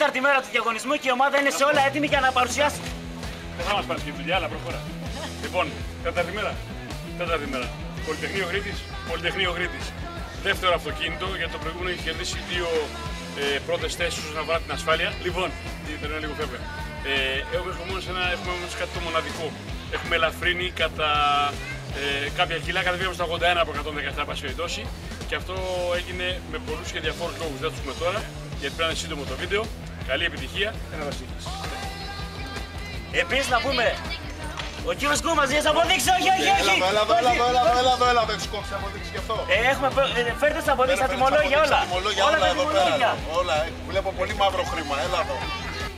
Τέταρτη μέρα του διαγωνισμού και η ομάδα είναι σε όλα έτοιμη για να παρουσιάσει. Δεν θα μα πάρει και δουλειά, αλλά προχώρα. λοιπόν, τέταρτη μέρα. Τέταρτη μέρα. Πολυτεχνείο Γρήτης, Πολυτεχνείο Γρήτης. Δεύτερο αυτοκίνητο, γιατί το προηγούμενο έχει κερδίσει δύο ε, πρώτες θέσεις όσον αφορά την ασφάλεια. Λοιπόν, περνάει λίγο φεύγα. Ε, έχουμε όμως ένα, έχουμε όμως κάτι το μοναδικό. Έχουμε ελαφρύνει κατά ε, κάποια κιλά, κατεβήκαμε στα 81 από 117 πάση περιπτώσει. Και αυτό έγινε με πολλούς και διαφόρους λόγους. Δεν του πούμε τώρα, γιατί πρέπει να είναι σύντομο το βίντεο. Καλή επιτυχία, ένα βασίλης. Επίσης να πούμε, ο κύριος Γκούμα δεν θα αποδείξεις, όχι, όχι, όχι. Έλα εδώ, έλα εδώ, έλα εδώ, έλα εδώ, έλα εδώ, έλα εδώ, έχεις κόψει αποδείξεις γι' αυτό. Ε, έχουμε προ- ε, φέρτε τι αποδείξεις, τα τιμολόγια όλα. Τιμολόγια Όλα όλα τα εδώ πέρα. τιμολόγια. Όλα, ε, βλέπω πολύ μαύρο χρήμα, έλα εδώ.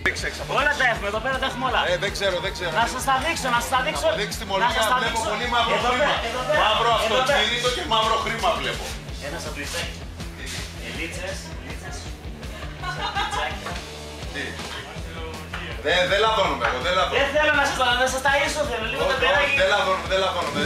Δείξε εξ αποδείξεις. Όλα τα έχουμε, εδώ πέρα τα έχουμε όλα. Ε, δεν ξέρω, δεν ξέρω. Να σας τα δείξω, να σας τα δείξω. Δείξει Να τιμολόγια, σας τα βλέπω δείξω. πολύ μαύρο Εδώ χρήμα. πέρα, εδώ πέρα, Μαύρο εδώ πέρα. αυτοκίνητο και μαύρο χρήμα βλέπω. Ένα σαμπλιτσάκι. Ελίτσες, ελίτσες. Σαμπλιτσάκια. Τι. Δεν δεν λαδώνουμε εγώ, δεν Δεν λαδώνουμε. θέλω να σας τα, να σας τα ίσως, θέλω λίγο Όχι, τα όχι, παιδάκι. Δεν λαδώνουμε, δεν λαδώνουμε.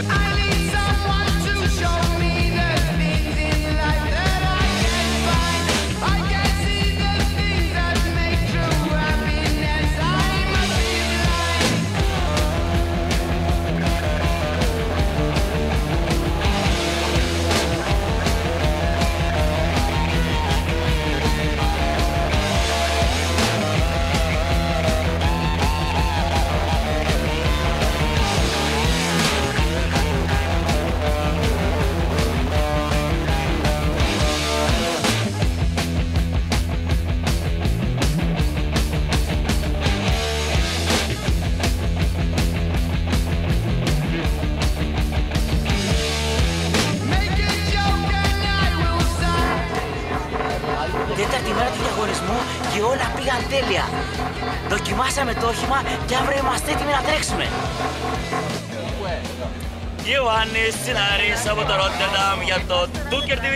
Μέρα του διαγωνισμού και όλα πήγαν τέλεια. Δοκιμάσαμε το όχημα και αύριο είμαστε έτοιμοι να τρέξουμε. Ιωάννης Συνάρης από το Rotterdam για το Tucker TV.